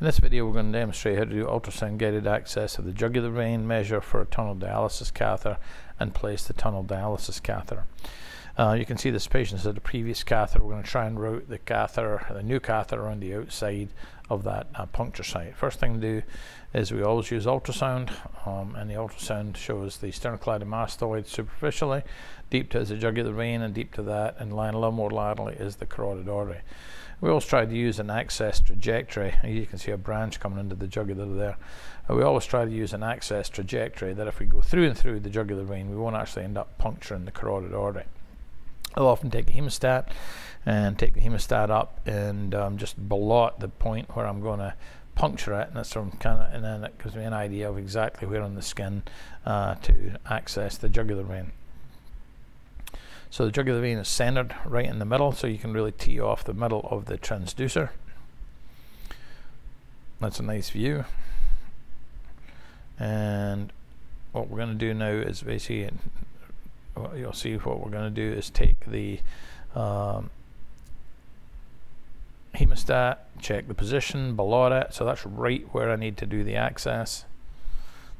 In this video we're going to demonstrate how to do ultrasound guided access of the jugular vein, measure for a tunnel dialysis catheter and place the tunnel dialysis catheter. Uh, you can see this patient has a previous catheter. We're going to try and route the catheter, the new catheter on the outside of that uh, puncture site. First thing to do is we always use ultrasound um, and the ultrasound shows the sternocleidomastoid superficially, deep to is the jugular vein and deep to that and lying a little more laterally is the carotid artery. We always try to use an access trajectory. You can see a branch coming into the jugular there. Uh, we always try to use an access trajectory that if we go through and through the jugular vein, we won't actually end up puncturing the carotid artery. I'll often take a hemostat and take the hemostat up and um, just below the point where I'm going to puncture it, and that's from kind of, and then it gives me an idea of exactly where on the skin uh, to access the jugular vein. So the jugular vein is centered right in the middle, so you can really tee off the middle of the transducer. That's a nice view. And what we're going to do now is basically, you'll see what we're going to do is take the um, hemostat, check the position below it, so that's right where I need to do the access.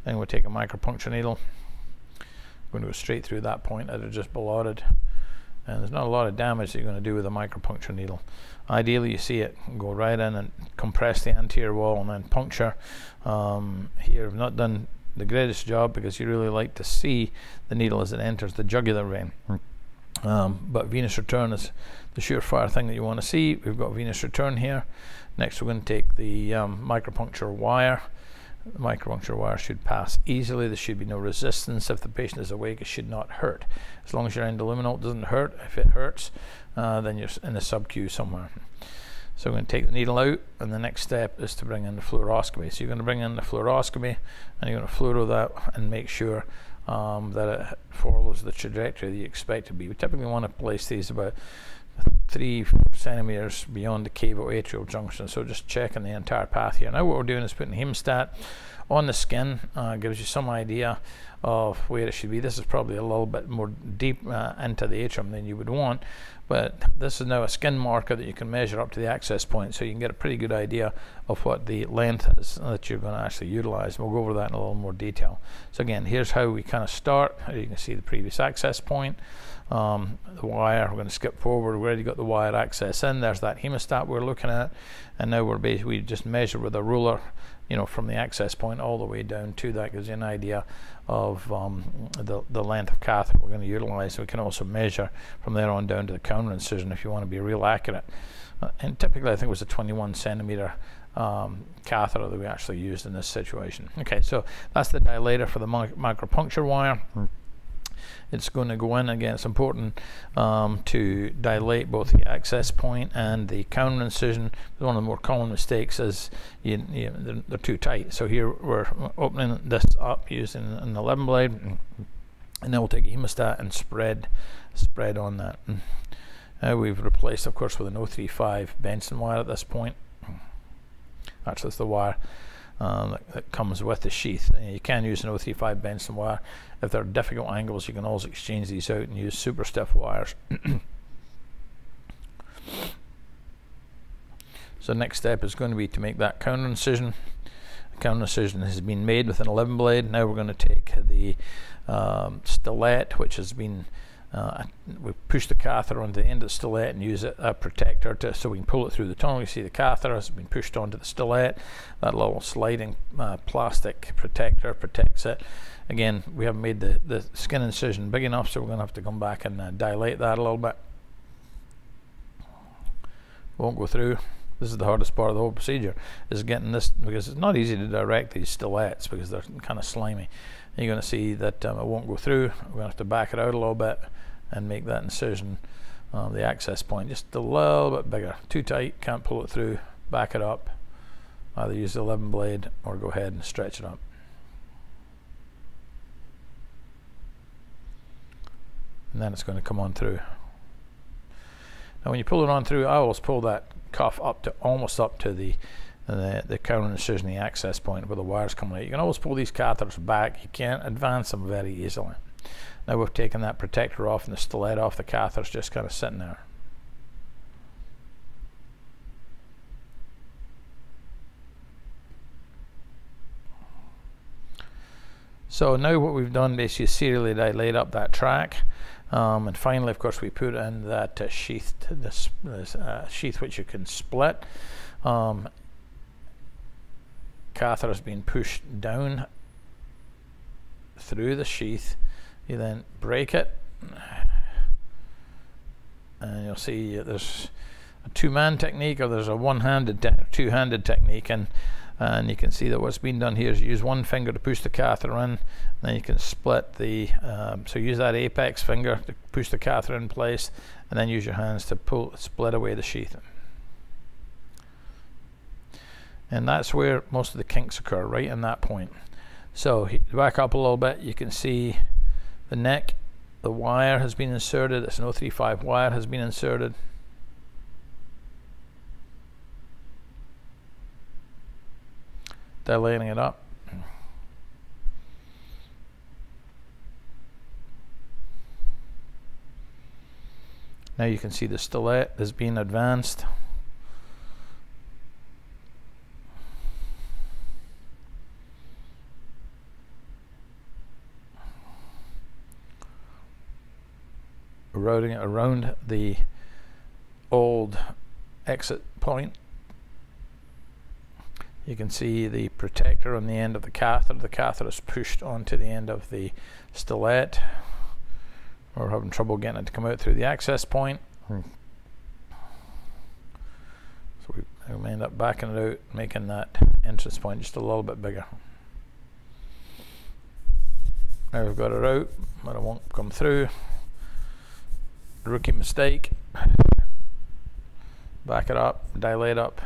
Then we'll take a micropuncture needle I'm going to go straight through that point that are just ballotted and there's not a lot of damage that you're going to do with a micropuncture needle. Ideally you see it go right in and compress the anterior wall and then puncture. Um, here I've not done the greatest job because you really like to see the needle as it enters the jugular vein. Um, but venous return is the surefire thing that you want to see. We've got venous return here. Next we're going to take the um, micropuncture wire the micropuncture wire should pass easily. There should be no resistance. If the patient is awake, it should not hurt. As long as your endoluminal doesn't hurt, if it hurts, uh, then you're in the sub-Q somewhere. So we're going to take the needle out, and the next step is to bring in the fluoroscopy. So you're going to bring in the fluoroscopy, and you're going to fluoro that and make sure um, that it follows the trajectory that you expect to be. We typically want to place these about three centimeters beyond the cavo-atrial junction. So just checking the entire path here. Now what we're doing is putting hemostat on the skin. Uh, gives you some idea of where it should be. This is probably a little bit more deep uh, into the atrium than you would want, but this is now a skin marker that you can measure up to the access point, so you can get a pretty good idea of what the length is that you're going to actually utilize. We'll go over that in a little more detail. So again, here's how we kind of start. You can see the previous access point um, the wire. We're going to skip forward. we've already got the wire access in. There's that hemostat we're looking at, and now we're basically just measure with a ruler, you know, from the access point all the way down to that gives you an idea of um, the the length of catheter we're going to utilize. We can also measure from there on down to the counter incision if you want to be real accurate. Uh, and typically, I think it was a 21 centimeter um, catheter that we actually used in this situation. Okay, so that's the dilator for the micropuncture wire it's going to go in again. It's important um, to dilate both the access point and the counter incision. One of the more common mistakes is you, you, they're, they're, too tight. So here we're opening this up using an 11 blade, and then we'll take a hemostat and spread spread on that. We've replaced, of course, with an 035 Bentson wire at this point. Actually, it's the wire um, that, that, comes with the sheath. And you can use an 035 Bentson wire. If there are difficult angles, you can always exchange these out and use super stiff wires. so next step is going to be to make that counter incision. The counter incision has been made with an 11 blade. Now we're going to take the um, stilette, which has been uh, we push the catheter onto the end of the stilette and use a protector to, so we can pull it through the tunnel. You see the catheter has been pushed onto the stilette. That little sliding uh, plastic protector protects it. Again, we haven't made the, the skin incision big enough, so we're going to have to come back and uh, dilate that a little bit. Won't go through. This is the hardest part of the whole procedure, is getting this, because it's not easy to direct these stilettes because they're kind of slimy. You're going to see that um, it won't go through. We're going to have to back it out a little bit and make that incision, um, the access point, just a little bit bigger. Too tight, can't pull it through. Back it up. Either use the 11 blade or go ahead and stretch it up. And then it's going to come on through. Now when you pull it on through, I always pull that cuff up to almost up to the and the, the current incision, the access point where the wire's coming out. You can always pull these catheters back. You can't advance them very easily. Now we've taken that protector off and the stiletto off, the catheter's just kind of sitting there. So now what we've done basically is serially laid up that track. Um, and finally, of course, we put in that uh, sheath, this uh, sheath which you can split. Um, catheter has been pushed down through the sheath. You then break it, and you'll see there's a two-man technique or there's a one-handed, two-handed technique, and and you can see that what's been done here is you use one finger to push the catheter in then you can split the um, so use that apex finger to push the catheter in place and then use your hands to pull split away the sheath and that's where most of the kinks occur right in that point so back up a little bit you can see the neck the wire has been inserted it's an 035 wire has been inserted dilating it up. Now you can see the stellate is being advanced. Routing it around the old exit point you can see the protector on the end of the catheter. The catheter is pushed onto the end of the stellate. We're having trouble getting it to come out through the access point. So we, we end up backing it out, making that entrance point just a little bit bigger. Now we've got it out, but it won't come through. Rookie mistake. Back it up, dilate up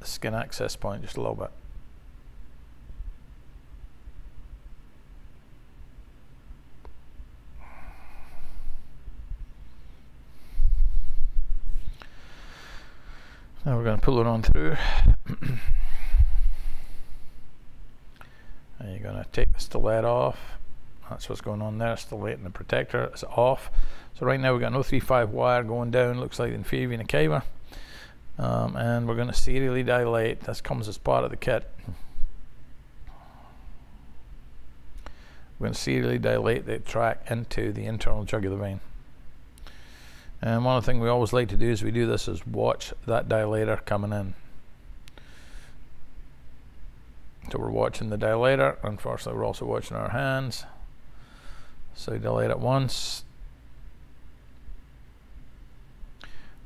the skin access point just a little bit. Now we're going to pull it on through. and you're going to take the stellate off. That's what's going on there. Stellate and the protector. Is off. So right now we've got an 035 wire going down. Looks like the inferior vena cava um, and we're going to serially dilate. This comes as part of the kit. We're to serially dilate the track into the internal jugular vein. And one of the things we always like to do is we do this is watch that dilator coming in. So we're watching the dilator. Unfortunately we're also watching our hands so dilate it once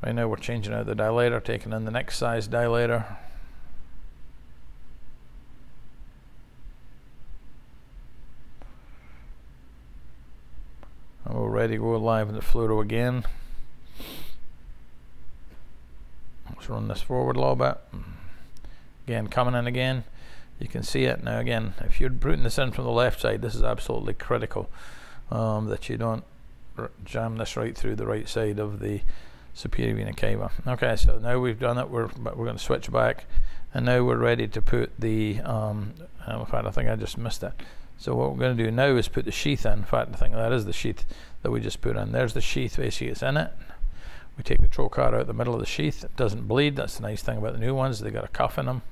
Right now we're changing out the dilator, taking in the next size dilator. Ready to go live in the fluoro again. Let's run this forward a little bit. Again, coming in again. You can see it now again. If you're putting this in from the left side, this is absolutely critical um, that you don't jam this right through the right side of the superior vena cava. Okay, so now we've done it, we're, we're going to switch back and now we're ready to put the, um, in fact I think I just missed it. So what we're going to do now is put the sheath in. In fact, I think that is the sheath that we just put in. There's the sheath, basically it's in it. We take the trocar out the middle of the sheath. It doesn't bleed. That's the nice thing about the new ones. They got a cuff in them.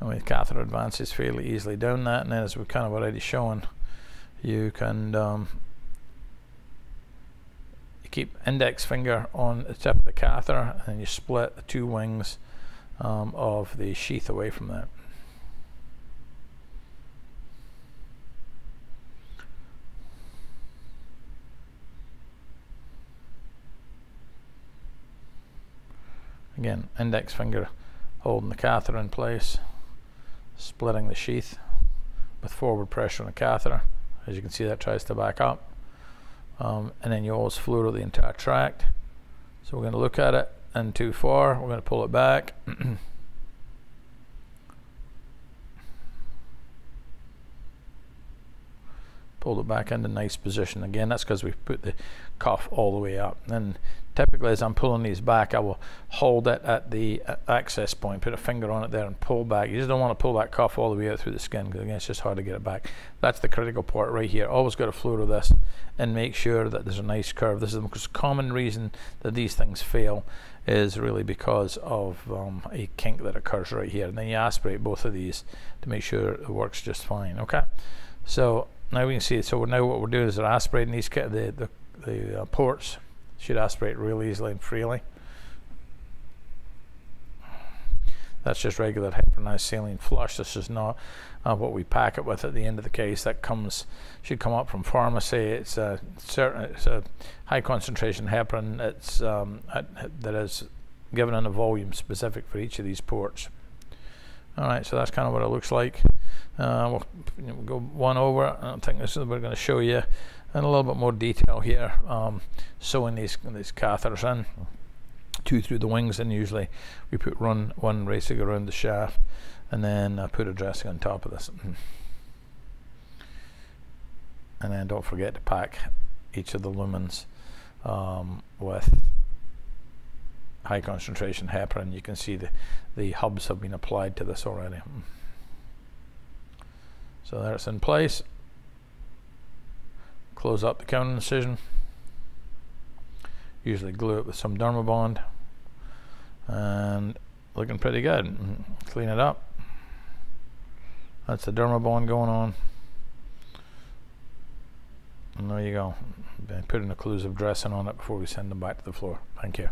And with catheter advances fairly easily down that. And then as we've kind of already shown, you can um, you keep index finger on the tip of the catheter and you split the two wings um, of the sheath away from that. Again, index finger holding the catheter in place, splitting the sheath with forward pressure on the catheter. As you can see, that tries to back up um, and then you always fluoro the entire tract. So we're going to look at it and too far, we're going to pull it back. Pull it back into nice position again. That's because we put the cuff all the way up. And typically as I'm pulling these back I will hold it at the uh, access point put a finger on it there and pull back. You just don't want to pull that cuff all the way out through the skin because again it's just hard to get it back. That's the critical part right here. Always got to fluoro this and make sure that there's a nice curve. This is the most common reason that these things fail is really because of um, a kink that occurs right here. And then you aspirate both of these to make sure it works just fine okay? So now we can see so now what we're doing is we're aspirating these the the, the uh, ports should aspirate real easily and freely. That's just regular heparinized saline flush. This is not uh, what we pack it with at the end of the case. That comes should come up from pharmacy. It's a certain it's a high concentration heparin. It's um, that is given in a volume specific for each of these ports. All right, so that's kind of what it looks like. Uh, we'll, we'll, go one over. I think this is we're going to show you in a little bit more detail here, um, sewing these these catheters in, two through the wings, and usually we put run one racing around the shaft, and then uh, put a dressing on top of this. And then don't forget to pack each of the lumens um, with high concentration heparin. You can see the, the hubs have been applied to this already. So there it's in place close up the counter incision usually glue it with some Dermabond and looking pretty good. Clean it up. That's the Dermabond going on. And there you go. Put an occlusive dressing on it before we send them back to the floor. Thank you